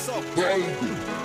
What's up, baby?